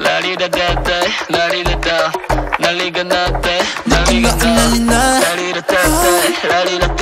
ラリラダダラリラダ何がなって何がなってラリラダダラリラダ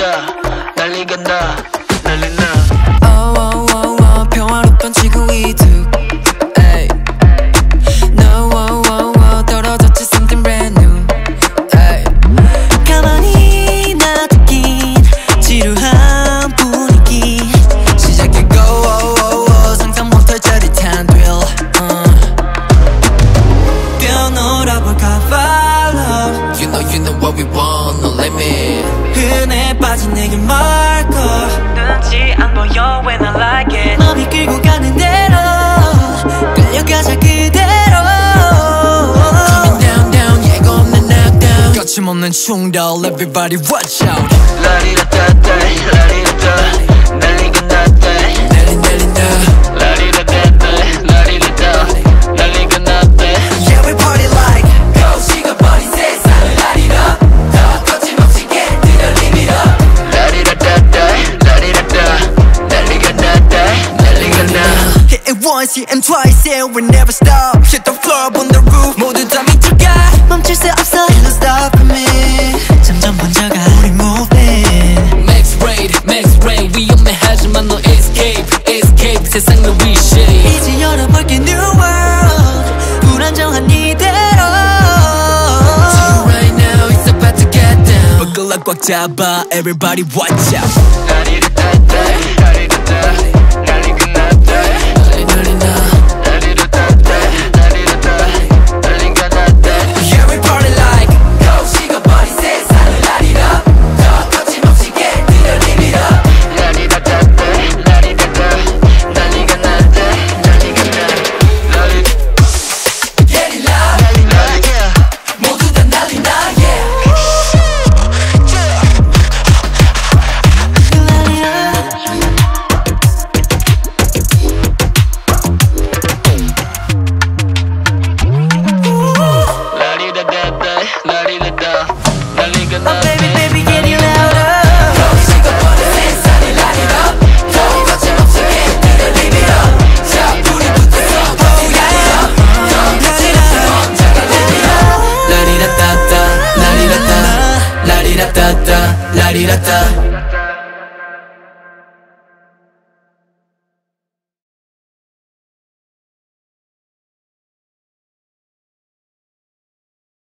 we want no limit 흔해 빠진 내게 말고 눈치 안 보여 when I like it 마음이 끌고 가는 대로 끌려가자 그대로 Coming down down 예고 없는 knockdown 거침없는 충돌 everybody watch out it once, hit and twice, yeah, we never stop Hit the floor, up on the roof, 모두 다 미쳐가 멈출 수 없어, no stop me 점점 번져가, 우리 moving Max raid max raid 위험해하지만 너 escape escape 세상을 reshape 이제 열어볼게 new world 불안정한 이대로 Right now, it's about to get down 부글러 꽉 잡아, everybody watch out Marirata